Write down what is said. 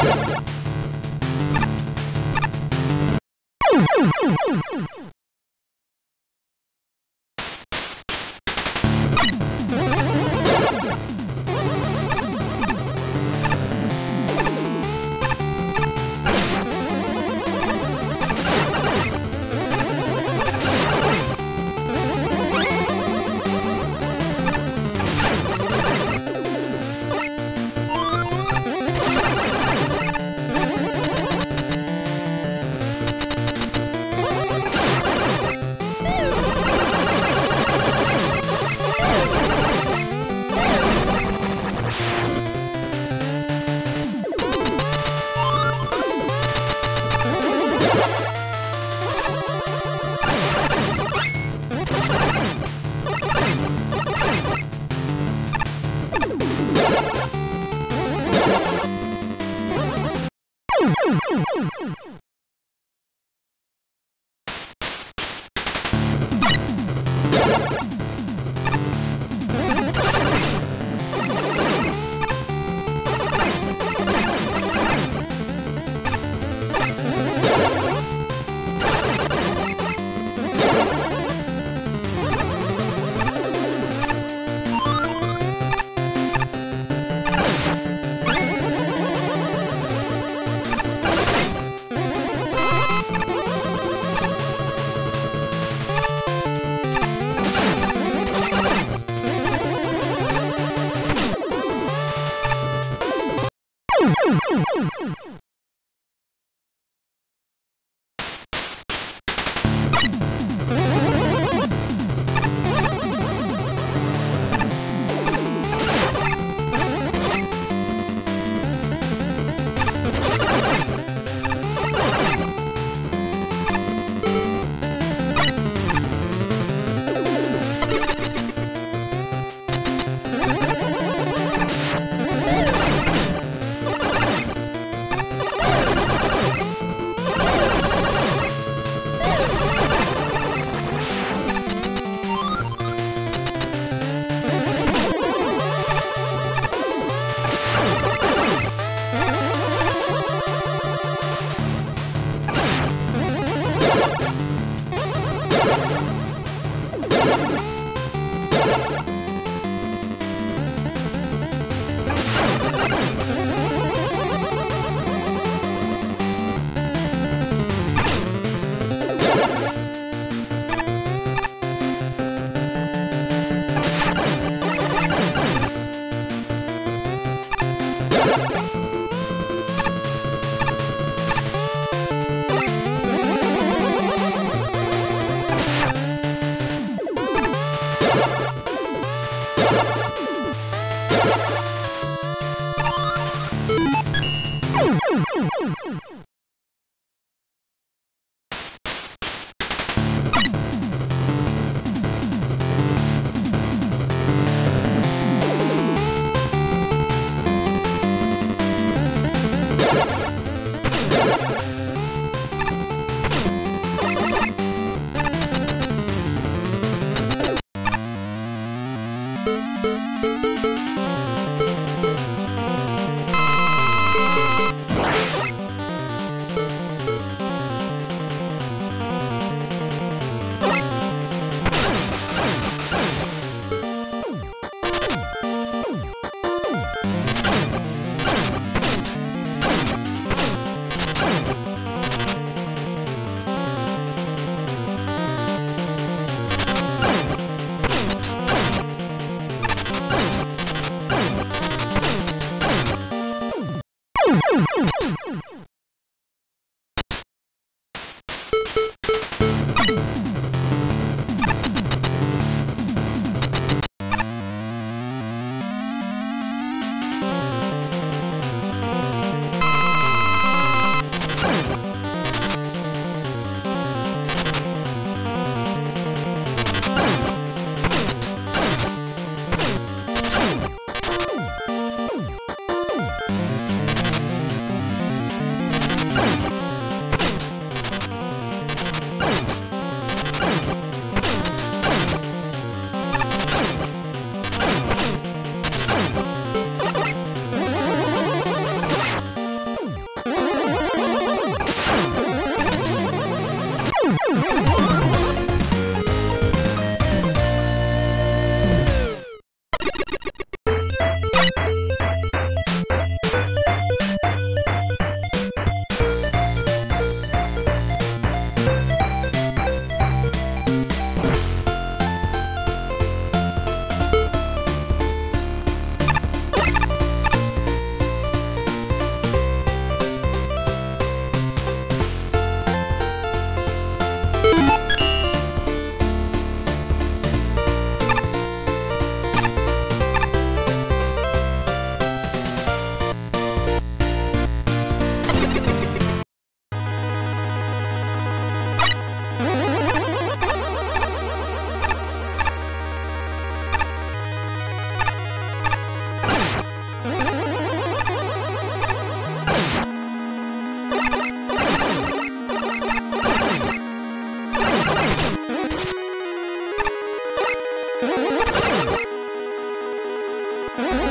you Bye.